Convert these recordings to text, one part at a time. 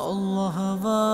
अल्लाह वालों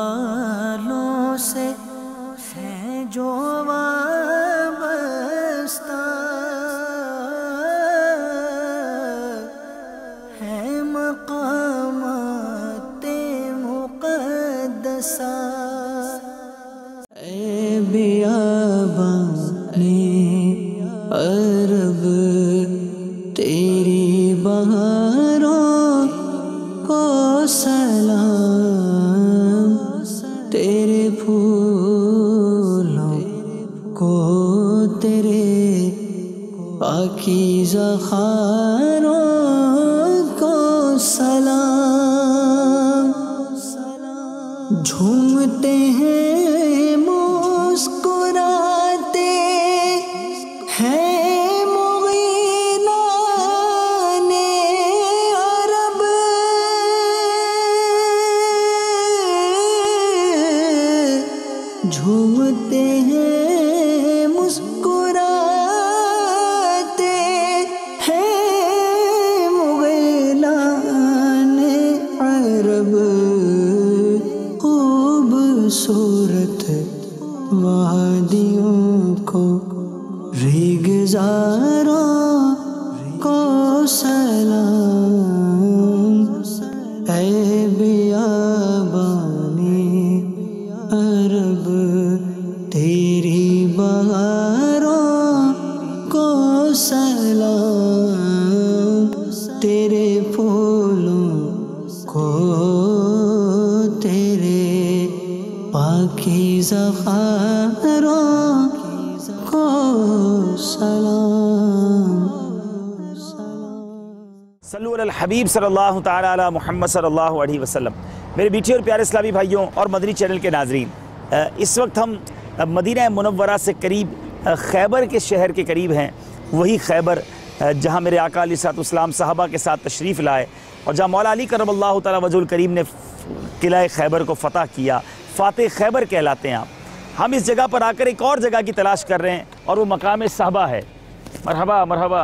अल हबीब सल्लल्लाहु ताला मोहम्मद सल्लल्लाहु अलैहि वसल्लम। मेरे मीठे और प्यारे इस्लामी भाइयों और मदनी चैनल के नाजरीन इस वक्त हम मदीना मुनव्वरा से करीब खैबर के शहर के करीब हैं। वही खैबर जहाँ मेरे आका अली सातम साहबा के साथ तशरीफ़ लाए और जहाँ मौला अली करम अल्लाह ताला वजुल करीम ने किला खैबर को फ़तह किया, फ़ातह खैबर कहलाते हैं आप। हम इस जगह पर आकर एक और जगह की तलाश कर रहे हैं और वो मकाम साहबा है। मरहबा मरहबा।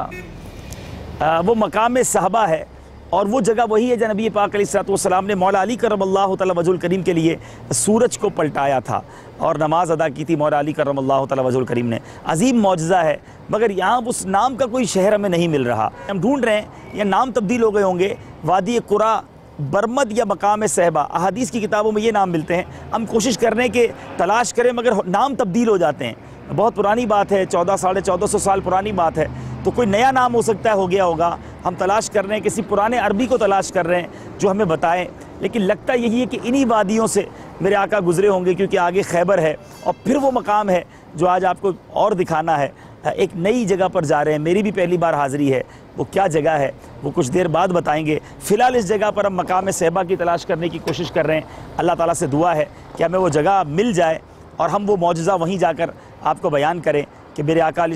वो मकाम सहबा है और वो जगह वही है जनबी नबी पाक सलाम ने मौला अली करम अल्लाह वजुल करीम के लिए सूरज को पलटाया था और नमाज़ अदा की थी मौला अली करम अल्लाह ताला वजुल करीम ने। अजीम मुआजा है, मगर यहाँ उस नाम का कोई शहर हमें नहीं मिल रहा। हम ढूंढ रहे हैं, या नाम तब्दील हो गए होंगे, वादी कुरा, बरमद या मकाम सहबा। अहादीस की किताबों में ये नाम मिलते हैं। हम कोशिश कर रहे हैं कि तलाश करें, मगर नाम तब्दील हो जाते हैं। बहुत पुरानी बात है, चौदह, साढ़े चौदह सौ साल पुरानी बात है। तो कोई नया नाम हो सकता है, हो गया होगा। हम तलाश कर रहे हैं, किसी पुराने अरबी को तलाश कर रहे हैं, जो हमें बताएँ। लेकिन लगता यही है कि इन्हीं वादियों से मेरे आका गुजरे होंगे, क्योंकि आगे खैबर है और फिर वो मकाम है, जो आज आपको और दिखाना है। एक नई जगह पर जा रहे हैं। मेरी भी पहली बार हाज़िरी है। वो क्या जगह है? वो कुछ देर बाद बताएँगे। फ़िलहाल इस जगह पर हम मकाम सहबा की तलाश करने की कोशिश कर रहे हैं। अल्लाह ताला से दुआ है कि हमें वो जगह मिल जाए और हम वो मौजज़ा वहीं जाकर आपको बयान करें कि मेरे आका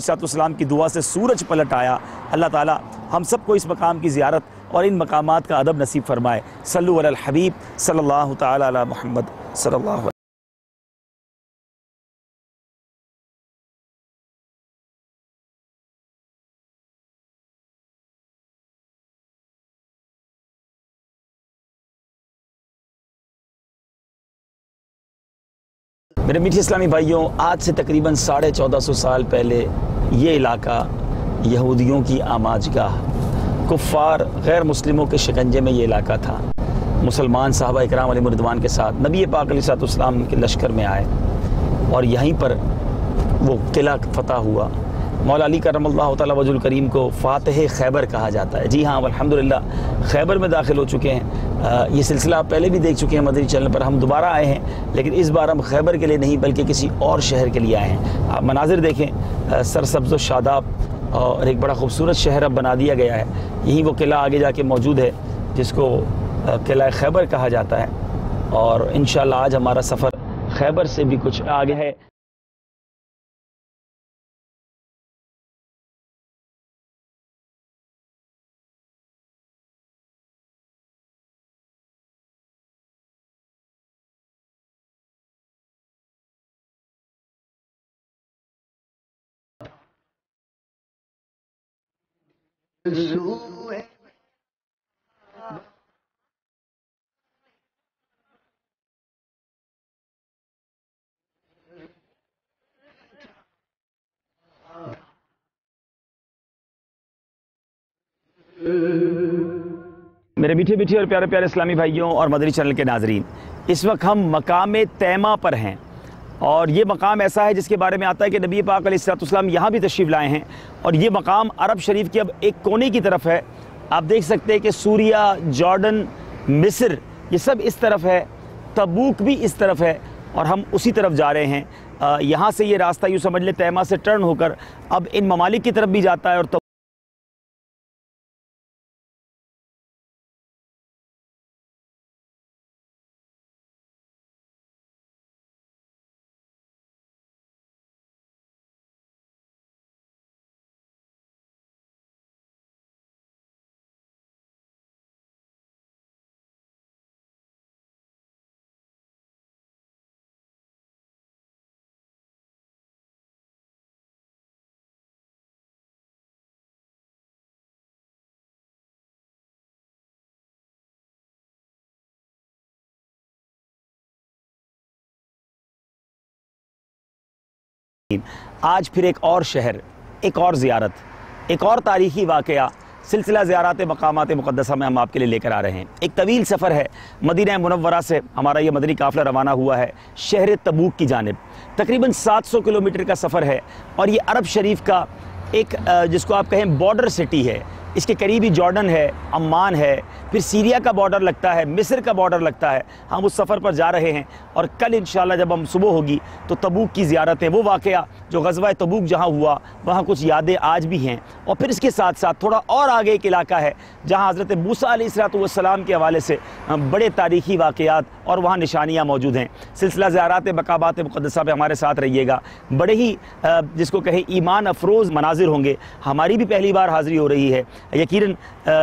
की दुआ से सूरज पलट आया। अल्लाह ताला हम सबको इस मकाम की ज़्यारत और इन मकामात का अदब नसीब फरमाए। सल्लु अलल हबीब सल्लल्लाहु ताला अला मेरे मीठे इस्लामी भाइयों, आज से तकरीबन साढ़े चौदह सौ साल पहले ये इलाका यहूदियों की आमाजगाह, कुफ़ार, गैर मुस्लिमों के शिकंजे में ये इलाका था। मुसलमान साहबा इकराम मुरदवान के साथ नबी पाक सलाम के लश्कर में आए और यहीं पर वो किला फ़तह हुआ। मौला अली करम वजुल करीम को फ़ातह खैबर कहा जाता है। जी हाँ अलहमदिल्ला खैबर में दाखिल हो चुके हैं। ये सिलसिला आप पहले भी देख चुके हैं मदरी चैनल पर। हम दोबारा आए हैं, लेकिन इस बार हम खैबर के लिए नहीं, बल्कि किसी और शहर के लिए आए हैं। आप मनाजिर देखें सरसब्ज़ व शादाब और एक बड़ा खूबसूरत शहर अब बना दिया गया है। यहीं वो किला आगे जाके मौजूद है, जिसको किला खैबर कहा जाता है। और इन आज हमारा सफ़र खैबर से भी कुछ आगे है। मेरे मीठे मीठे और प्यारे प्यारे इस्लामी भाइयों और मदरी चैनल के नाजरीन, इस वक्त हम मकाम तैमा पर हैं। और ये मकाम ऐसा है जिसके बारे में आता है कि नबी पाक अलैहिस्सलाम यहाँ भी तशरीफ़ लाए हैं। और ये मकाम अरब शरीफ के अब एक कोने की तरफ़ है। आप देख सकते हैं कि सूरिया, जॉर्डन, मिस्र, ये सब इस तरफ़ है। तबूक भी इस तरफ़ है और हम उसी तरफ़ जा रहे हैं। यहाँ से ये रास्ता यूँ समझ लें, तैमा से टर्न होकर अब इन ममालिक की तरफ़ भी जाता है और आज फिर एक और शहर, एक और ज़ियारत, एक और तारीख़ी वाक़ सिलसिला ज़्यारत मकाम मुक़दसा में हम आपके लिए लेकर आ रहे हैं। एक तवील सफ़र है, मदीना मनवरा से हमारा ये मदनी काफ़िला रवाना हुआ है, शहर तबूक की जानब। तकरीबन 700 किलोमीटर का सफ़र है और ये अरब शरीफ का एक जिसको आप कहें बॉर्डर सिटी है। इसके करीबी जॉर्डन है, अम्मान है, फिर सीरिया का बॉर्डर लगता है, मिस्र का बॉर्डर लगता है। हम उस सफ़र पर जा रहे हैं और कल इन जब हम सुबह होगी तो तबूक की ज़्यारत है। वो वाक़ जो गजवा तबूक जहाँ हुआ, वहाँ कुछ यादें आज भी हैं। और फिर इसके साथ साथ थोड़ा और आगे एक इलाका है, जहाँ हज़रत मूसा सलाम के हवाले से बड़े तारीख़ी वाक़ात और वहाँ निशानियाँ मौजूद हैं। सिलसिला ज़्यारत बकाबात मुक़दसा पर हमारे साथ रहिएगा। बड़े ही जिसको कहें ईमान अफरोज़ मनाजिर होंगे। हमारी भी पहली बार हाज़िरी हो रही है। यकीन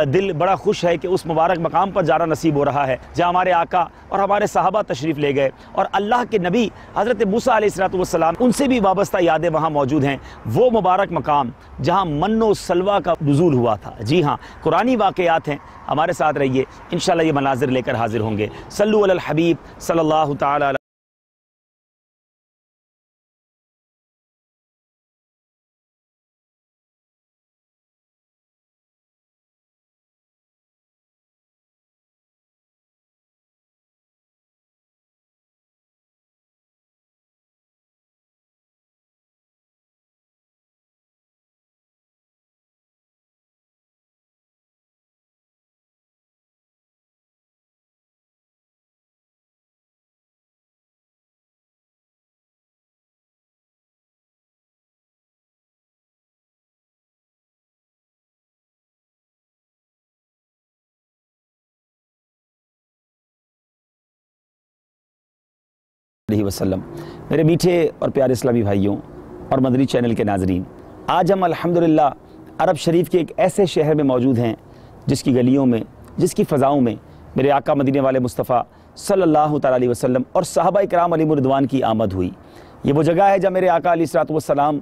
दिल बड़ा खुश है कि उस मुबारक मकाम पर जाना नसीब हो रहा है, जहाँ हमारे आका और हमारे साहबा तशरीफ़ ले गए और अल्लाह के नबी हज़रत मूसा सलाम उनसे भी वाबस्ता यादें वहाँ मौजूद हैं। वो मुबारक मकाम, जहाँ मनो सलवा का नजूल हुआ था। जी हाँ कुरानी वाक़ात हैं। हमारे साथ रहिए। इन ये मनाजिर लेकर हाजिर होंगे। सल्लु हबीब सल्ला वसल्लम। मेरे मीठे और प्यारे इस्लामी भाइयों और मदनी चैनल के नाजरीन, आज हम अल्हम्दुलिल्लाह अरब शरीफ के एक ऐसे शहर में मौजूद हैं, जिसकी गलियों में, जिसकी फ़ज़ाओं में मेरे आका मदीने वाले मुस्तफ़ा सल्लल्लाहु अलैहि वसल्लम और साहबा कराम अलीमरदवान की आमद हुई। ये वो जगह है जहाँ मेरे आका अली सलाम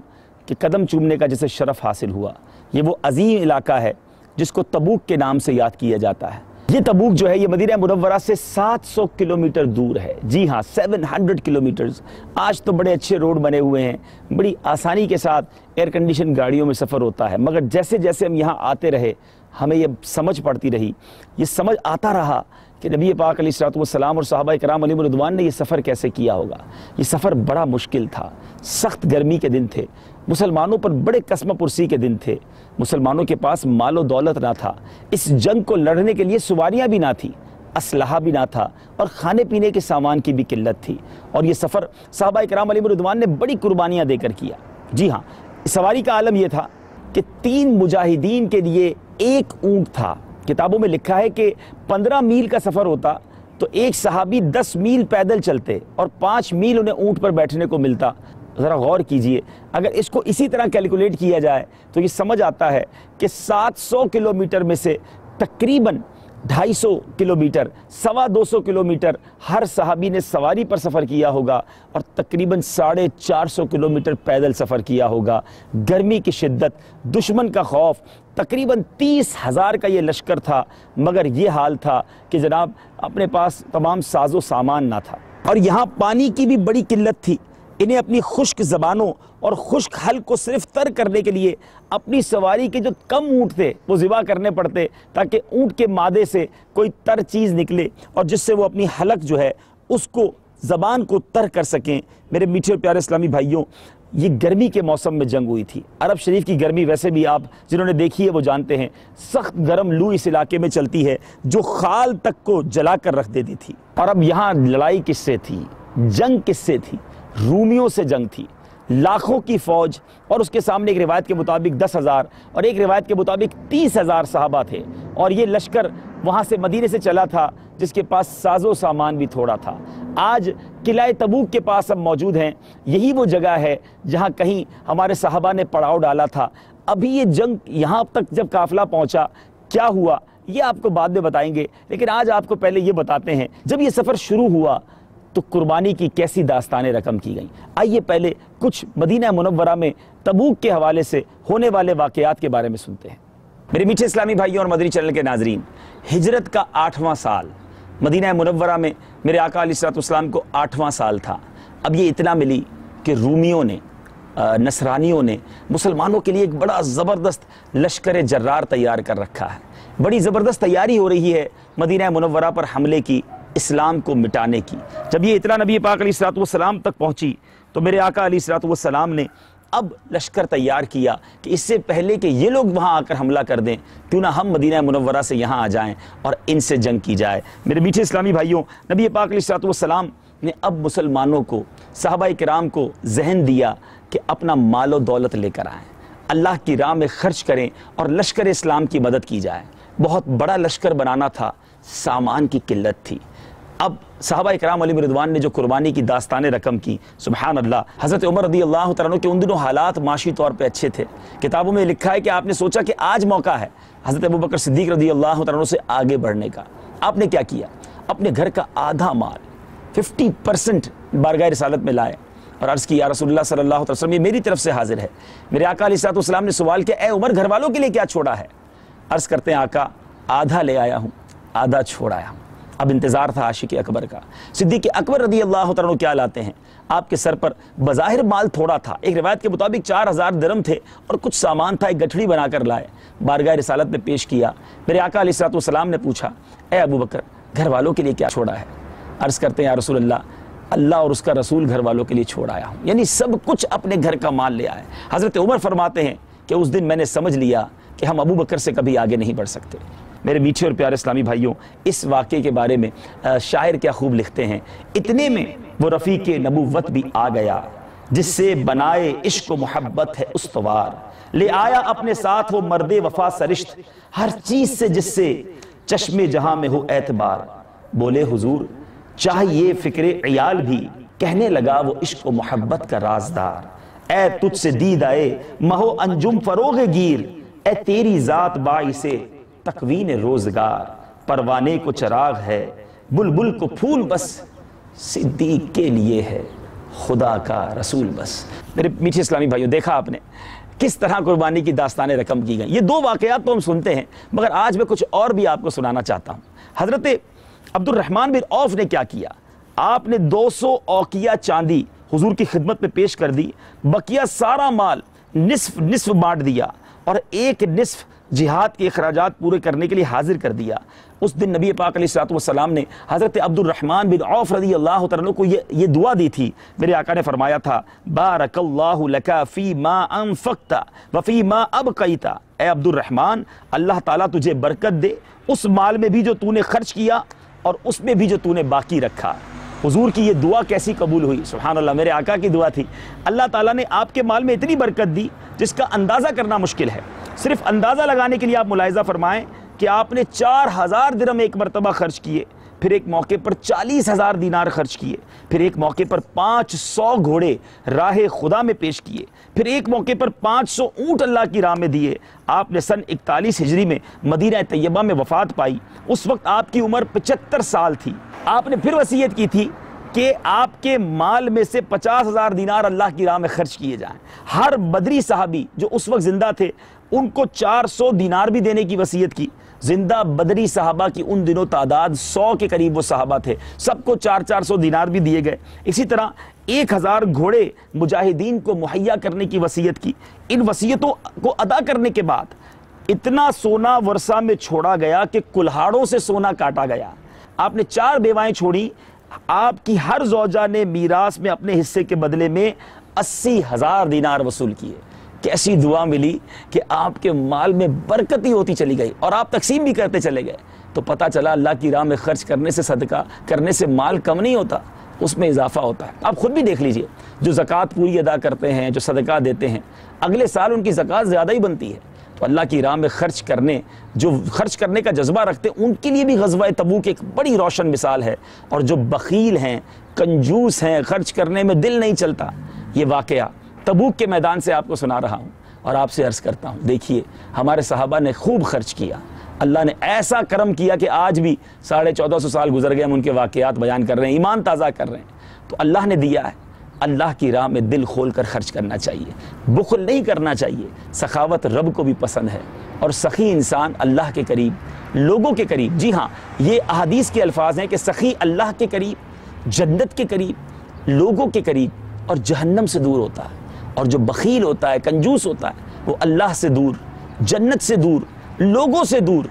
के कदम चूमने का जिसे शरफ़ हासिल हुआ। ये वो अजीम इलाका है जिसको तबूक के नाम से याद किया जाता है। ये तबूक जो है, ये मदीना मुनवरा से 700 किलोमीटर दूर है। जी हाँ 700 किलोमीटर्स। आज तो बड़े अच्छे रोड बने हुए हैं। बड़ी आसानी के साथ एयर कंडीशन गाड़ियों में सफ़र होता है। मगर जैसे जैसे हम यहाँ आते रहे, हमें ये समझ पड़ती रही। ये समझ आता रहा कि नबी पाक सलाम और साहबा कराम अलीमरदवान ने यह सफ़र कैसे किया होगा। ये सफ़र बड़ा मुश्किल था। सख्त गर्मी के दिन थे। मुसलमानों पर बड़े कसम पुरसी के दिन थे। मुसलमानों के पास मालो दौलत ना था। इस जंग को लड़ने के लिए सवारियाँ भी ना थी, असलहा भी ना था और खाने पीने के सामान की भी किल्लत थी। और ये सफ़र साहबा कराम अलीमरदवान ने बड़ी कुर्बानियाँ देकर किया। जी हाँ सवारी का आलम यह था कि तीन मुजाहिदीन के लिए एक ऊँट था। किताबों में लिखा है कि पंद्रह मील का सफ़र होता तो एक सहाबी दस मील पैदल चलते और पाँच मील उन्हें ऊँट पर बैठने को मिलता। ज़रा गौर कीजिए, अगर इसको इसी तरह कैलकुलेट किया जाए तो ये समझ आता है कि 700 किलोमीटर में से तकरीबन 250 किलोमीटर, सवा दो सौ किलोमीटर हर सहाबी ने सवारी पर सफ़र किया होगा और तकरीबन साढ़े चार सौ किलोमीटर पैदल सफ़र किया होगा। गर्मी की शिद्दत, दुश्मन का खौफ, तकरीबन तीस हज़ार का ये लश्कर था, मगर ये हाल था कि जनाब, अपने पास तमाम साजो सामान ना था। और यहाँ पानी की भी बड़ी किल्लत थी। इन्हें अपनी खुश्क ज़बानों और खुश्क हल को सिर्फ़ तर करने के लिए, अपनी सवारी के जो कम ऊँट थे, वो ज़िबा करने पड़ते, ताकि ऊँट के मादे से कोई तर चीज़ निकले और जिससे वो अपनी हलक जो है, उसको, ज़बान को तर कर सकें। मेरे मीठे और प्यारे इस्लामी भाइयों, ये गर्मी के मौसम में जंग हुई थी। अरब शरीफ की गर्मी, वैसे भी आप जिन्होंने देखी है, वो जानते हैं। सख्त गर्म लू इस इलाके में चलती है, जो खाल तक को जला कर रख देती थी। और अब यहाँ लड़ाई किससे थी? जंग किससे थी? रूमियों से जंग थी। लाखों की फौज और उसके सामने एक रिवायत के मुताबिक दस हज़ार और एक रिवायत के मुताबिक तीस हज़ार साहबा थे। और ये लश्कर वहाँ से मदीने से चला था, जिसके पास साजो सामान भी थोड़ा था। आज किलाए तबूक के पास अब मौजूद हैं। यही वो जगह है जहाँ कहीं हमारे साहबा ने पड़ाव डाला था। अभी ये जंग यहाँ तक जब काफिला पहुँचा, क्या हुआ, ये आपको बाद में बताएँगे। लेकिन आज आपको पहले ये बताते हैं। जब ये सफ़र शुरू हुआ तो कुर्बानी की कैसी दास्तानें रकम की गई? आइए पहले कुछ मदीना मुनव्वरा में तबूक के हवाले से होने वाले वाकयात के बारे में सुनते हैं। मेरे मीठे इस्लामी भाइयों और मदनी चैनल के नाजरीन, हिजरत का आठवां साल। मदीना मुनव्वरा में मेरे आका अलीसलाम को आठवां साल था। अब ये इतना मिली कि रूमियों ने नसरानियों ने मुसलमानों के लिए एक बड़ा ज़बरदस्त लश्कर जर्रार तैयार कर रखा है। बड़ी ज़बरदस्त तैयारी हो रही है मदीना मुनव्वरा पर हमले की इस्लाम को मिटाने की। जब ये इतना नबी पाक सलाम तक पहुँची तो मेरे आका अली सलाम ने अब लश्कर तैयार किया कि इससे पहले कि ये लोग वहाँ आकर हमला कर दें, क्यों ना हम मदीना मनवरा से यहाँ आ जाएँ और इनसे जंग की जाए। मेरे मीठे इस्लामी भाइयों, नबी पाक सलाम ने अब मुसलमानों को, साहबा कराम को जहन दिया कि अपना मालो दौलत लेकर आएँ। अल्लाह की राह में खर्च करें और लश्कर इस्लाम की मदद की जाए। बहुत बड़ा लश्कर बनाना था, सामान की किल्लत थी। अब साहबा कराम अली रिदवान ने जो कुर्बानी की दास्तान रकम की सुबहान अल्लाह हज़रत उमर रदी अल्लाह तु के उन दिनों हालात माशी तौर पर अच्छे थे। किताबों में लिखा है कि आपने सोचा कि आज मौका है, हज़रत अबू बकर सिद्दीक रदी अल्लाह तु से आगे बढ़ने का। आपने क्या किया? अपने घर का आधा माल फिफ्टी परसेंट बारगाह रसालत में लाए और अर्ज़ की रसोल्ला सल्लल्लाहु अलैहि वसल्लम, ये मेरी तरफ़ से हाजिर है। मेरे आका सलाम ने सवाल किया, ए उमर घर वालों के लिए क्या छोड़ा है? अर्ज़ करते हैं, आका, आधा ले आया हूँ, आधा छोड़ आया हूँ। अब इंतज़ार था आशिक अकबर का। सिद्दीक अकबर रदी अल्लाह तु क्या लाते हैं? आपके सर पर बज़ाहिर माल थोड़ा था। एक रिवायत के मुताबिक चार हज़ार दरम थे और कुछ सामान था एक गठड़ी बनाकर लाए। बारगाह रिसालत में पेश किया। मेरे आका सलाम ने पूछा, ए अबू बकर घर वालों के लिए क्या छोड़ा है? अर्ज़ करते हैं रसूल अल्लाह अल्लाह और उसका रसूल घर वालों के लिए छोड़ आया हूँ। यानी सब कुछ अपने घर का माल ले आए। हज़रत उमर फरमाते हैं कि, उस दिन मैंने समझ लिया कि हम अबू बकर से कभी आगे नहीं बढ़ सकते। मेरे मीठे और प्यारे इस्लामी भाइयों, इस वाक़े के बारे में शायर क्या खूब लिखते हैं? इतने में वो रफ़ी के नबूवत भी आ गया, जिससे बनाए इश्क मोहब्बत है उस्तवार। ले आया अपने साथ वो मर्द वफा सरिश्त, हर चीज़ से जिससे चश्मे जहाँ में हो एतबार। बोले, हुजूर, चाहिए फ़िक्र अयाल भी, कहने लगा वो इश्क मोहब्बत का राजदार। ए तुझसे दीद आए, महो अंजुम फरोग गिर ए तेरी जात बाई से तकवीन रोज़गार, परवाने को चराग है, बुलबुल को फूल बस सिद्दीक के लिए है, खुदा का रसूल बस। मेरे मीठे इस्लामी भाइयों, देखा आपने, किस तरह कुर्बानी की दास्तानें रकम की गई। ये दो वाकयात तो हम सुनते हैं, मगर आज मैं कुछ और भी आपको सुनाना चाहता हूँ। हज़रत अब्दुलरहमान बिन औफ ने क्या किया? आपने 200 औकिया चांदी हुजूर की खिदमत में पेश कर दी, बकिया सारा माल निसफ निसफ बांट दिया, और एक निसफ जिहाद के अखराज पूरे करने के लिए हाजिर कर दिया। उस दिन नबी पाक सलाम ने हज़रत अब्दुलरहमान बिन औफ रदी अल्लाह को ये ये दुआ दी थी। मेरे आका ने फरमाया था बारकल्लाका फ़ी मा अनफ़क्ता वफ़ी मा अब कईता ए अब्दुलरहमान अल्लाह ताला तुझे बरकत दे। उस माल में भी जो तूने खर्च किया और उसमें भी जो तूने बाकी रखा। हुजूर की ये दुआ कैसी कबूल हुई? सुबहान अल्लाह मेरे आका की दुआ थी। अल्लाह ताला ने आपके माल में इतनी बरकत दी जिसका अंदाज़ा करना मुश्किल है। सिर्फ़ अंदाज़ा लगाने के लिए आप मुलायजा फरमाएँ कि आपने चार हज़ार दिरम एक मरतबा खर्च किए। फिर एक मौके पर चालीस हज़ार दिनार खर्च किए। फिर एक मौके पर पाँच सौ घोड़े राह खुदा में पेश किए। फिर एक मौके पर पाँच सौ ऊँट अल्लाह की राह में दिए। आपने सन इकतालीस हिजरी में मदीना तैयबा में वफात पाई। उस वक्त आपकी उम्र पचहत्तर साल थी। आपने फिर वसीयत की थी कि आपके माल में से पचास हज़ार दिनार अल्लाह की राह में खर्च किए जाएँ। हर बदरी साहबी जो उस वक्त ज़िंदा थे उनको 400 दिनार भी देने की वसीयत की। ज़िंदा बदरी साहबा की उन दिनों तादाद 100 के करीब वो साहबा थे। सबको चार चार सौ दिनार भी दिए गए। इसी तरह एक हज़ार घोड़े मुजाहिदीन को मुहैया करने की वसीयत की। इन वसीयतों को अदा करने के बाद इतना सोना वर्षा में छोड़ा गया कि कुल्हाड़ों से सोना काटा गया। आपने चार बेवाएँ छोड़ी। आपकी हर जौजा ने मीरास में अपने हिस्से के बदले में अस्सी हज़ार दिनार वसूल किए। कैसी दुआ मिली कि आपके माल में बरकत ही होती चली गई और आप तकसीम भी करते चले गए। तो पता चला, अल्लाह की राह में खर्च करने से सदका, करने से माल कम नहीं होता, उसमें इजाफा होता है। आप खुद भी देख लीजिए, जो ज़क़़त पूरी अदा करते हैं, जो सदका देते हैं, अगले साल उनकी ज़क़़त ज़्यादा ही बनती है। तो अल्लाह की राह में खर्च करने, जो खर्च करने का जज्बा रखते हैं, उनके लिए भी गजबा तबूक एक बड़ी रोशन मिसाल है। और जो बकील हैं, कंजूस हैं, खर्च करने में दिल नहीं चलता, ये वाक़ तबूक के मैदान से आपको सुना रहा हूँ और आपसे अर्ज़ करता हूँ। देखिए, हमारे साहबा ने खूब खर्च किया। अल्लाह ने ऐसा करम किया कि आज भी साढ़े चौदह सौ साल गुजर गए, हम उनके वाक़ात बयान कर रहे हैं, ईमान ताज़ा कर रहे हैं। तो अल्लाह ने दिया है, अल्लाह की राह में दिल खोल कर खर्च करना चाहिए, बुखल नहीं करना चाहिए। सखावत रब को भी पसंद है और सखी इंसान अल्लाह के करीब, लोगों के करीब। जी हाँ ये अहादीस के अल्फाज हैं कि सखी अल्लाह के करीब, जन्नत के करीब, लोगों के करीब और जहन्नम से दूर होता है। और जो बखील होता है, कंजूस होता है, वो अल्लाह से दूर, जन्नत से दूर, लोगों से दूर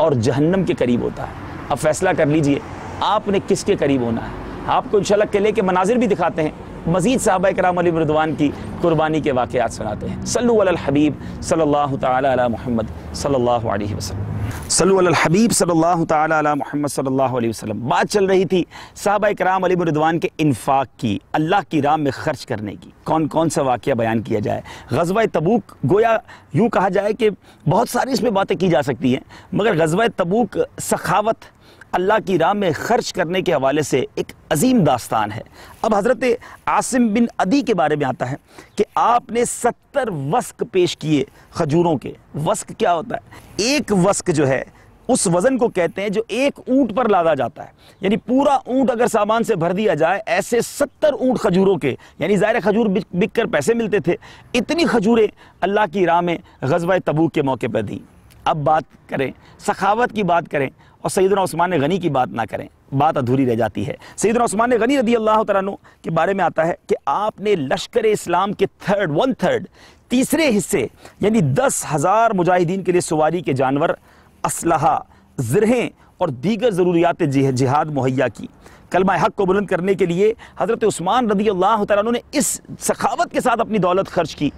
और जहन्नम के करीब होता है। अब फैसला कर लीजिए, आपने किसके करीब होना है? आपको इंशाल्लाह किले के मनाजिर भी दिखाते हैं। मजीद साहब कराम मरदवान की कुर्बानी के वाक़ात सुनाते हैं। सल्लु अल हबीब सल्लल्लाहु ताला अला अलैहि वसल्लम। सल्लु हबीब मोहम्मद सल्लल्लाहु अलैहि वसल्लम। बात चल रही थी, साहब कराम अली रिदवान के इन्फाक की, अल्लाह की राम में खर्च करने की। कौन कौन सा वाक़ बयान किया जाए? गजबा तबूक, गोया यूँ कहा जाए कि बहुत सारी इसमें बातें की जा सकती हैं, मगर गजवा तबूक सखावत अल्लाह की राह में खर्च करने के हवाले से एक अजीम दास्तान है। अब हज़रत आसिम बिन अदी के बारे में आता है कि आपने सत्तर वस्क पेश किए खजूरों के। वस्क क्या होता है? एक वस्क जो है, उस वज़न को कहते हैं जो एक ऊँट पर लादा जाता है। यानी पूरा ऊँट अगर सामान से भर दिया जाए, ऐसे सत्तर ऊँट खजूरों के, यानी ज़ाहिर खजूर बिक कर पैसे मिलते थे, इतनी खजूरें अल्लाह की राह में गजवा तबूक के मौके पर दी। अब बात करें, सखावत की बात करें और सईदना उस्मान गनी की बात ना करें। बात अधूरी रह जाती है। सईदना उस्मान गनी रदी अल्लाह तु के बारे में आता है कि आपने लश्कर इस्लाम के थर्ड, वन थर्ड, तीसरे हिस्से, यानी दस हज़ार मुजाहिदीन के लिए सवारी के जानवर, असलहा, जरहें और दीगर ज़रूरियात जिहाद मुहैया की। कलमा हक को बुलंद करने के लिए हज़रत उस्मान रदी अल्लाह तु ने इस सखावत के साथ अपनी दौलत खर्च की।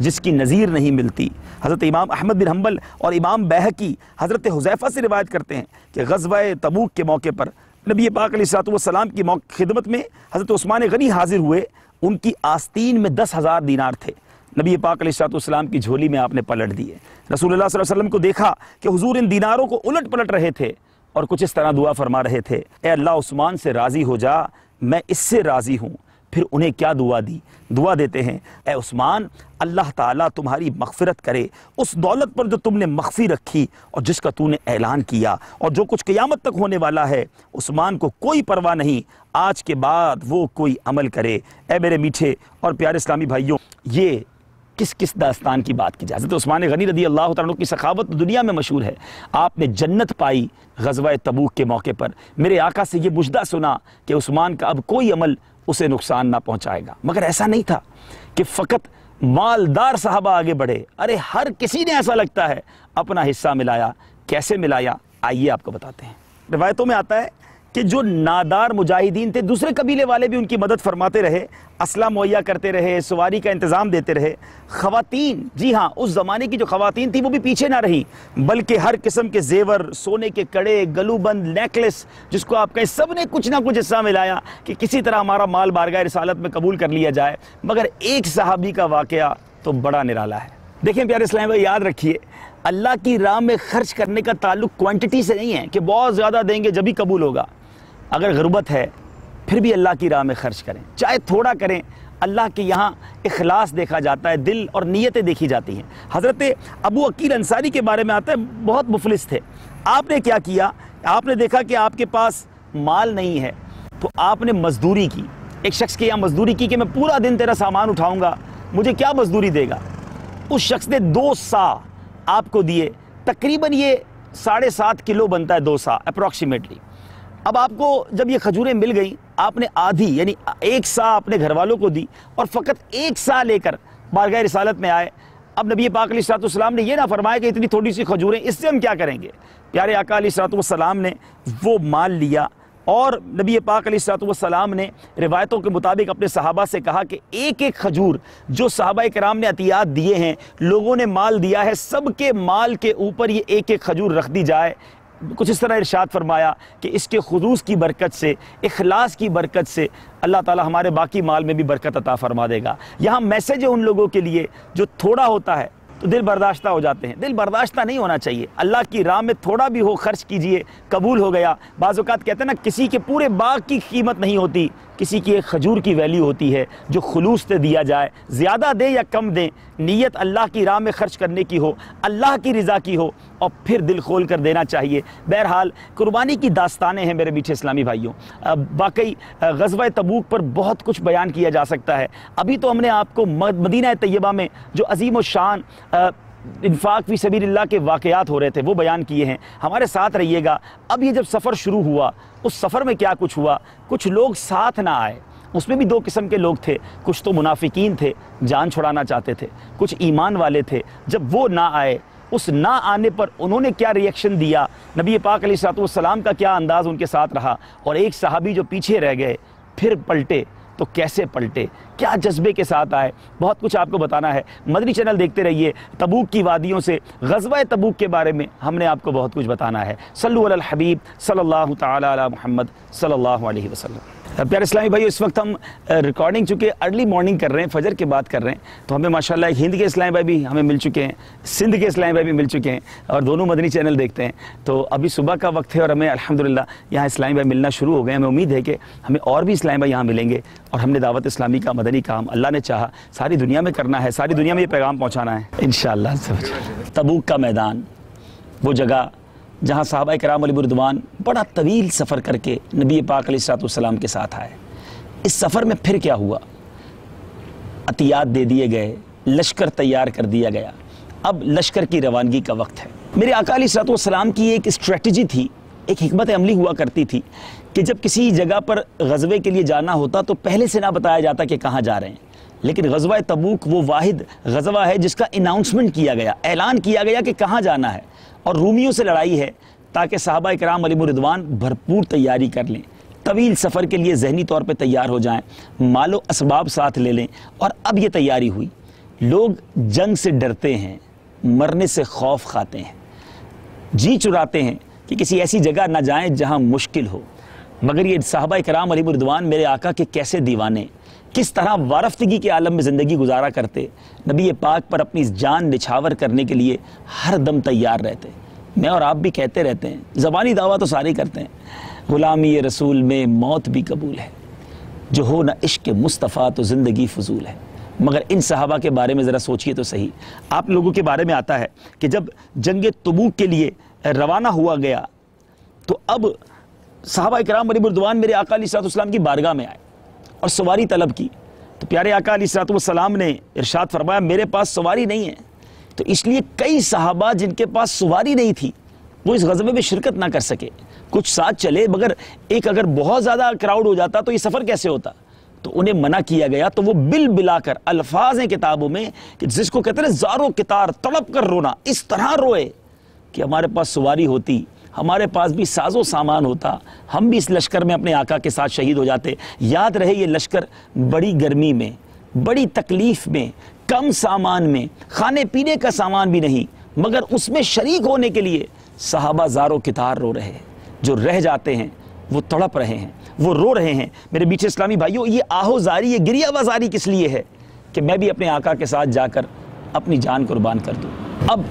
जिसकी नज़ीर नहीं मिलती। हज़रत इमाम अहमद बिन हम्बल और इमाम बहकी हज़रत हुजैफ़ा से रिवायत करते हैं कि गजवा तबूक के मौके पर नबी पाक सलाम की खिदमत में हज़रत उस्मान गनी हाजिर हुए। उनकी आस्तीन में दस हज़ार दीनार थे। नबी पाक सलाम की झोली में आपने पलट दिए। रसूल वसल्लम को देखा कि हुजूर इन दीनारों को उलट पलट रहे थे और कुछ इस तरह दुआ फरमा रहे थे, ए अल्लाह उस्मान से राज़ी हो जा, मैं इससे राज़ी हूँ। फिर उन्हें क्या दुआ दी? दुआ देते हैं ए उस्मान, अल्लाह ताला तुम्हारी मगफिरत करे। उस दौलत पर जो तुमने मख्फी रखी और जिसका तूने ऐलान किया और जो कुछ क़यामत तक होने वाला है, उस्मान को कोई परवाह नहीं। आज के बाद वो कोई अमल करे। ए मेरे मीठे और प्यारे इस्लामी भाइयों, ये किस किस दास्तान की बात की जाए? तो उस्मान गनी रदी अल्लाह तु की सखावत दुनिया में मशहूर है। आपने जन्नत पाई गजवा तबूक के मौके पर। मेरे आका से ये बुझदा सुना कि उस्मान का अब कोई अमल उसे नुकसान ना पहुंचाएगा। मगर ऐसा नहीं था कि फ़कत मालदार साहबा आगे बढ़े। अरे, हर किसी ने ऐसा लगता है, अपना हिस्सा मिलाया। कैसे मिलाया? आइए आपको बताते हैं। रिवायतों में आता है कि जो नादार मुजाहिदीन थे, दूसरे कबीले वाले भी उनकी मदद फरमाते रहे, असला मुहैया करते रहे, सवारी का इंतज़ाम देते रहे। ख़वातीन, जी हाँ उस ज़माने की जो ख़वातीन थी, वो भी पीछे ना रही, बल्कि हर किस्म के जेवर, सोने के कड़े, गलूबंद, नेकलेस, जिसको आप कहें सबने कुछ ना कुछ हिस्सा मिलाया कि किसी तरह हमारा माल बारगाह रिसालत में कबूल कर लिया जाए। मगर एक सहाबी का वाक़ तो बड़ा निराला है। देखें प्यारे इस्लाम भाई, याद रखिए, अल्लाह की राह में खर्च करने का ताल्लुक क्वांटिटी से नहीं है कि बहुत ज़्यादा देंगे जब भी कबूल होगा। अगर गुरबत है, फिर भी अल्लाह की राह में खर्च करें। चाहे थोड़ा करें, अल्लाह के यहाँ इखलास देखा जाता है, दिल और नीयतें देखी जाती हैं। हज़रत अबू अकील अंसारी के बारे में आता है, बहुत मुफलिस थे। आपने क्या किया? आपने देखा कि आपके पास माल नहीं है तो आपने मजदूरी की। एक शख्स के यहाँ मजदूरी की कि मैं पूरा दिन तेरा सामान उठाऊँगा, मुझे क्या मजदूरी देगा? उस शख्स ने दो सा आपको दिए। तकरीबन ये साढ़े सात किलो बनता है दो सा अप्रॉक्सीमेटली अब आपको जब ये खजूरें मिल गई, आपने आधी, यानी एक सा अपने घर वालों को दी और फ़कत एक सा लेकर बारगाह रिसालत में आए। अब नबी पाक सलाम ने यह ना फरमाया कि इतनी थोड़ी सी खजूरें, इससे हम क्या करेंगे? प्यारे आका सलाम ने वो माल लिया और नबी पाक सलाम ने रिवायतों के मुताबिक अपने सहाबा से कहा कि एक एक खजूर जो सहाबा कराम ने अतियात दिए हैं, लोगों ने माल दिया है, सबके माल के ऊपर ये एक एक खजूर रख दी जाए। कुछ इस तरह इरशाद फरमाया कि इसके खदूस की बरकत से अखलास की बरकत से अल्लाह ताला हमारे बाकी माल में भी बरकत अता फरमा देगा। यहाँ मैसेज है उन लोगों के लिए जो थोड़ा होता है तो दिल बर्दाश्ता हो जाते हैं। दिल बर्दाश्ता नहीं होना चाहिए। अल्लाह की राह में थोड़ा भी हो, खर्च कीजिए, कबूल हो गया। बाज़ात कहते हैं ना, किसी के पूरे बाग की कीमत नहीं होती। किसी की एक खजूर की वैल्यू होती है, जो खलूस से दिया जाए। ज़्यादा दें या कम दें, नीयत अल्लाह की राह में खर्च करने की हो, अल्लाह की रज़ा की हो, और फिर दिल खोल कर देना चाहिए। बहरहाल, कुर्बानी की दास्तानें हैं मेरे मीठे इस्लामी भाइयों। वाकई गजब तबूक पर बहुत कुछ बयान किया जा सकता है। अभी तो हमने आपको मदीना तय्यबा में जो अजीम व शान इन्फाक फ़ी सबी के वाक़ात हो रहे थे, वो बयान किए हैं। हमारे साथ रहिएगा। अब ये जब सफ़र शुरू हुआ, उस सफ़र में क्या कुछ हुआ? कुछ लोग साथ ना आए। उसमें भी दो किस्म के लोग थे। कुछ तो मुनाफिकीन थे, जान छुड़ाना चाहते थे। कुछ ईमान वाले थे। जब वो ना आए, उस ना आने पर उन्होंने क्या रिएक्शन दिया? नबी पाक सलाम का क्या अंदाज़ उनके साथ रहा? और एक सहाबी जो पीछे रह गए, फिर पलटे। तो कैसे पलटे? क्या जज्बे के साथ आए? बहुत कुछ आपको बताना है। मदनी चैनल देखते रहिए तबूक की वादियों से। गजबा तबूक के बारे में हमने आपको बहुत कुछ बताना है। सल्लु अल हबीब सल्लल्लाहु ताला अला सल्लल्लाहु अलैहि वसल्लम। प्यारे इस्लामी भाई इस वक्त हम रिकॉर्डिंग चुके अर्ली मॉर्निंग कर रहे हैं, फजर की बात कर रहे हैं तो हमें माशाल्लाह हिंद के इस्लामी भाई भी हमें मिल चुके हैं, सिंध के इस्लामी भाई भी मिल चुके हैं, और दोनों मदनी चैनल देखते हैं। तो अभी सुबह का वक्त है और हमें अलहमदिल्ला यहाँ इस्लामी भाई मिलना शुरू हो गए हमें उम्मीद है कि हमें और भी इस्लामी भाई यहाँ मिलेंगे और हमने दावत इस्लामी का, मदनी काम, अल्लाह ने चाहा, सारी दुनिया में करना है, सारी दुनिया में ये पैगाम पहुँचाना है। इन तबूक का मैदान, वो जगह जहाँ साहबा कराम अलीबुरदवान बड़ा तवील सफ़र करके नबी पाक सलाम के साथ आए। इस सफ़र में फिर क्या हुआ? अतियात दे दिए गए, लश्कर तैयार कर दिया गया। अब लश्कर की रवानगी का वक्त है। मेरे अकाली सलाम की एक स्ट्रेटजी थी, एक हमत अमली हुआ करती थी कि जब किसी जगह पर गजबे के लिए जाना होता तो पहले से ना बताया जाता कि कहाँ जा रहे हैं। लेकिन गजवा तबूक वो वाहिद गजवा है जिसका अनाउंसमेंट किया गया, ऐलान किया गया कि कहाँ जाना है। और रूमियों से लड़ाई है ताकि साहबा कराम अलीमरदवान भरपूर तैयारी कर लें, तवील सफ़र के लिए जहनी तौर पर तैयार हो जाएँ, मालो इसबाब साथ ले लें और अब ये तैयारी हुई। लोग जंग से डरते हैं, मरने से खौफ खाते हैं, जी चुराते हैं कि किसी ऐसी जगह ना जाएँ जहाँ मुश्किल हो। मगर ये साहबा कराम अलीमरदवान मेरे आका के कैसे दीवाने? किस तरह वारफ्तगी के आलम में ज़िंदगी गुजारा करते, नबी पाक पर अपनी जान निछावर करने के लिए हर दम तैयार रहते। मैं और आप भी कहते रहते हैं, ज़बानी दावा तो सारे करते हैं, ग़ुलामी रसूल में मौत भी कबूल है। जो हो ना इश्क मुस्तफ़ा तो ज़िंदगी फजूल है। मगर इन सहाबा के बारे में ज़रा सोचिए तो सही। आप लोगों के बारे में आता है कि जब जंग तबूक के लिए रवाना हुआ गया तो अब साहबा कराम मरीबुरदवान मेरे अकाली सलाम की बारगाह में आए। और सवारी तलब की। तो प्यारे आका सलाम ने इरशाद फरमाया, मेरे पास सवारी नहीं है। तो इसलिए कई सहाबा जिनके पास सवारी नहीं थी, वो इस गजबे में शिरकत ना कर सके। कुछ साथ चले, मगर एक अगर बहुत ज़्यादा क्राउड हो जाता तो ये सफ़र कैसे होता? तो उन्हें मना किया गया तो वो बिल बिलाकर अल्फाज हैं किताबों में, कि जिसको कहते हैं ज़ारो कितार, तड़प कर रोना, इस तरह रोए कि हमारे पास सवारी होती हमारे पास भी साजो सामान होता, हम भी इस लश्कर में अपने आका के साथ शहीद हो जाते। याद रहे ये लश्कर बड़ी गर्मी में, बड़ी तकलीफ़ में, कम सामान में, खाने पीने का सामान भी नहीं, मगर उसमें शरीक होने के लिए साहबा ज़ारो कितार रो रहे जो रह जाते हैं, वो तड़प रहे हैं, वो रो रहे हैं। मेरे बीच इस्लामी भाइयों, ये आहोजारी ये गिरियाबाजारी किस लिए है? कि मैं भी अपने आका के साथ जाकर अपनी जान कुर्बान कर दूँ। अब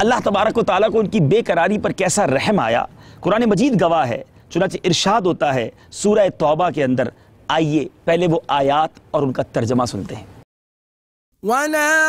अल्लाह तबारक ताली को उनकी बेकरारी पर कैसा रहम आया? कुरान मजीद गवाह है, चुनाच इरशाद होता है, सूरह तौबा के अंदर। आइए, पहले वो आयात और उनका तर्जमा सुनते हैं। वला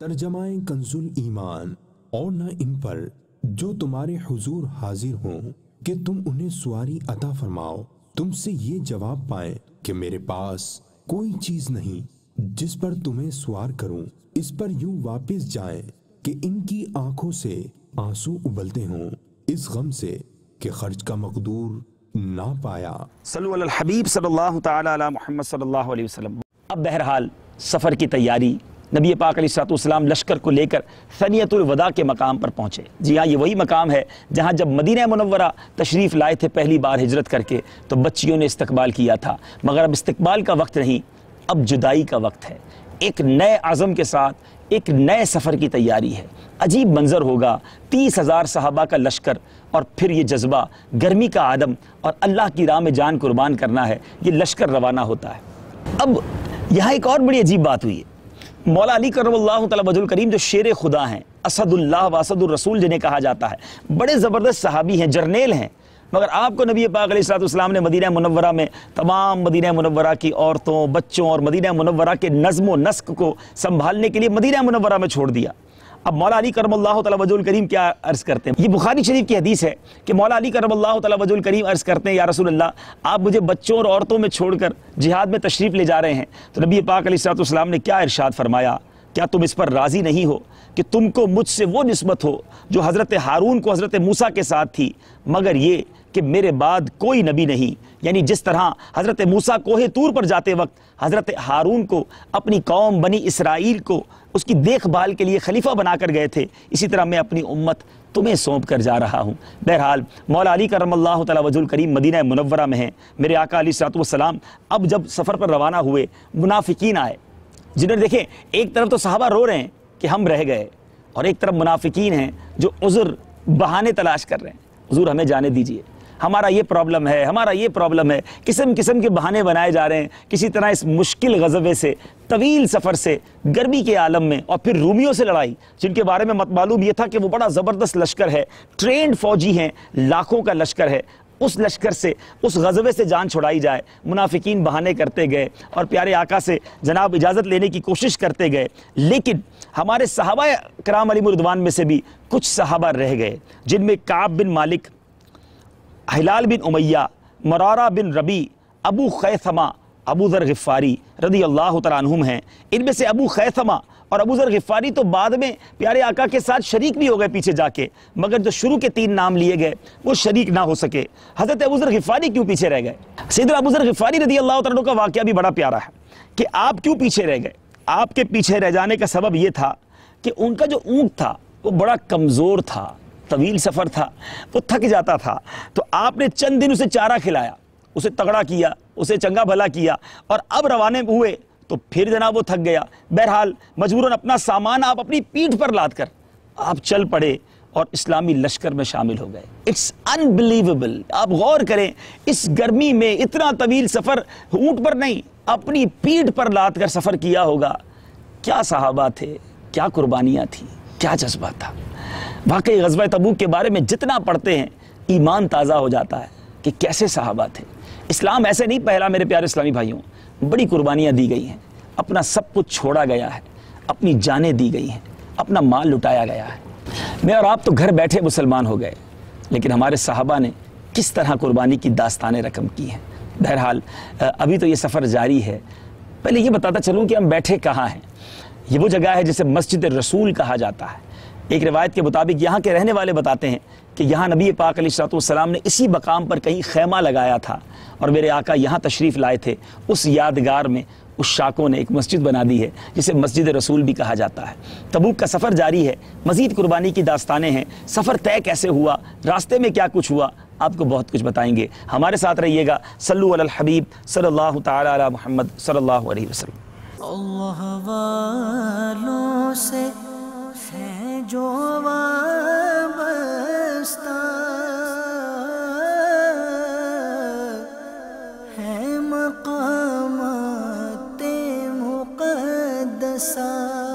तर्जमाए कंजुल ईमान और न इन पर जो तुम्हारे हुजूर हाजिर हों कि तुम उन्हें सुवारी अता फरमाओ तुमसे ये जवाब पाए कि मेरे पास कोई चीज नहीं जिस पर तुम्हें सुवार करूं इस पर यूं वापस जाएं कि इनकी आँखों से आँसू उबलते हों, इस गम से कि खर्च का मकदूर ना पाया। अलल हबीब सल्लल्लाहु ताला मोहम्मद सल्लल्लाहु अलैहि वसल्लम। अब बहरहाल सफ़र की तैयारी, नबी पाक अलैहिस्सलाम लश्कर को लेकर सनीतुल वदा के मकाम पर पहुँचे। जी हाँ ये वही मकाम है जहाँ जब मदीना मनवरा तशरीफ़ लाए थे पहली बार हिजरत करके तो बच्चियों ने इस्तकबाल किया था। मगर अब इस्तकबाल का वक्त नहीं, अब जुदाई का वक्त है। एक नए आज़म के साथ एक नए सफ़र की तैयारी है। अजीब मंजर होगा, तीस हज़ार सहाबा का लश्कर और फिर ये जज्बा, गर्मी का आदम और अल्लाह की राह में जान कुर्बान करना है, ये लश्कर रवाना होता है। अब यहाँ एक और बड़ी अजीब बात हुई है। मौला अली करम करीम जो शेर खुदा हैं, असदुल्लाह व असदुलरसूल जिन्हें कहा जाता है, बड़े ज़बरदस्त सहाबी हैं, जर्नेल हैं। मगर आपको नबी पाक ने मदीना मुनव्वरा में तमाम मदीना मुनव्वरा की औरतों, बच्चों और मदीना मुनव्वरा के नज़म नस्क को संभालने के लिए मदीना मुनव्वरा में छोड़ दिया। अब मौला अली करम वजल करीम क्या अर्ज़ करते हैं? ये बुखारी शरीफ की हदीस है कि मौला अली करम वजल करीम अर्ज़ करते हैं, या रसूल अल्लाह आप मुझे बच्चों और औरतों में छोड़कर जिहाद में तशरीफ़ ले जा रहे हैं। तो नबी पाक अलैहिस्सलाम ने क्या इरशाद फरमाया? क्या तुम इस पर राज़ी नहीं हो कि तुमको मुझसे वो नस्बत हो जो हज़रत हारून को हज़रत मूसा के साथ थी? मगर ये कि मेरे बाद कोई नबी नहीं। यानी जिस तरह हज़रत मूसा कोहे तूर पर जाते वक्त हज़रत हारून को, अपनी कौम बनी इसराइल को, उसकी देखभाल के लिए खलीफा बनाकर गए थे, इसी तरह मैं अपनी उम्मत तुम्हें सौंप कर जा रहा हूँ। बहरहाल, मौला अली करम वजुल करीम मदीना मुनव्वरा में है। मेरे आका अली सलाम अब जब सफ़र पर रवाना हुए, मुनाफिकीन आए। जिन्होंने देखें, एक तरफ़ तो साहबा रो रहे हैं कि हम रह गए, और एक तरफ़ मुनाफिकीन हैं जो उज़र बहाने तलाश कर रहे हैं। हजूर, हमें जाने दीजिए। हमारा ये प्रॉब्लम है, हमारा ये प्रॉब्लम है। किस्म किस्म के बहाने बनाए जा रहे हैं। किसी तरह इस मुश्किल गजबे से, तवील सफ़र से, गर्मी के आलम में और फिर रूमियों से लड़ाई, जिनके बारे में मत मालूम। ये था कि वो बड़ा ज़बरदस्त लश्कर है। ट्रेंड फौजी हैं, लाखों का लश्कर है। उस लश्कर से, उस गजबे से जान छुड़ाई जाए। मुनाफिकीन बहाने करते गए और प्यारे आका से जनाब इजाज़त लेने की कोशिश करते गए। लेकिन हमारे सहाबा कराम अली मुरदवान में से भी कुछ सहाबा रह गए, जिनमें काब बिन मालिक हिलाल बिन उमैया, मरारा बिन रबी, अबू खैसमा, अबू ज़र गफ़ारी रदी अल्लाह तुम हैं। इनमें से अबू खैसमा और अबू ज़र गफ़ारी तो बाद में प्यारे आका के साथ शरीक भी हो गए पीछे जाके, मगर जो शुरू के तीन नाम लिए गए, वो शरीक ना हो सके। हज़रत अबू ज़र गफ़ारी क्यों पीछे रह गए? सैद अबू ज़र गफ़ारी रदी अल्लाह तु का वाक़ भी बड़ा प्यारा है कि आप क्यों पीछे रह गए? आपके पीछे रह जाने का सबब ये था कि उनका जो ऊँट था, वो बड़ा कमज़ोर था। तवील सफ़र था, वो थक जाता था। तो आपने चंद दिन उसे चारा खिलाया, उसे तगड़ा किया, उसे चंगा भला किया और अब रवाने हुए तो फिर जनाब वो थक गया। बहरहाल, मजबूरन अपना सामान आप अपनी पीठ पर लाद कर, आप चल पड़े और इस्लामी लश्कर में शामिल हो गए। इट्स अनबिलीवेबल आप गौर करें, इस गर्मी में इतना तवील सफ़र ऊँट पर नहीं, अपनी पीठ पर लाद कर सफ़र किया होगा। क्या सहाबा थे, क्या कुर्बानियाँ थी, क्या जज्बा था। वाकई गजबा तबूक के बारे में जितना पढ़ते हैं, ईमान ताज़ा हो जाता है कि कैसे सहाबा थे। इस्लाम ऐसे नहीं पहला, मेरे प्यारे इस्लामी भाइयों, बड़ी कुर्बानियाँ दी गई हैं। अपना सब कुछ छोड़ा गया है, अपनी जानें दी गई हैं, अपना माल लुटाया गया है। मैं और आप तो घर बैठे मुसलमान हो गए, लेकिन हमारे साहबा ने किस तरह कुर्बानी की दास्तान रकम की हैं? बहरहाल अभी तो ये सफ़र जारी है। पहले ये बताता चलूँ कि हम बैठे कहाँ हैं। ये वो जगह है जिसे मस्जिद रसूल कहा जाता है। एक रिवायत के मुताबिक यहाँ के रहने वाले बताते हैं कि यहाँ नबी पाक सलाम ने इसी मकाम पर कहीं खैमा लगाया था और मेरे आका यहाँ तशरीफ़ लाए थे। उस यादगार में उस शाकों ने एक मस्जिद बना दी है, जिसे मस्जिद रसूल भी कहा जाता है। तबूक का सफ़र जारी है, मज़ीद कुर्बानी की दास्तानें हैं। सफ़र तय कैसे हुआ, रास्ते में क्या कुछ हुआ, आपको बहुत कुछ बताएँगे। हमारे साथ रहिएगा सल्लु अल हबीब सल्लल्लाहु ताला अला मोहम्मद सल्लल्लाहु अलैहि वसल्लम। हैं जो वाबस्ता। है मकामते मुकदसा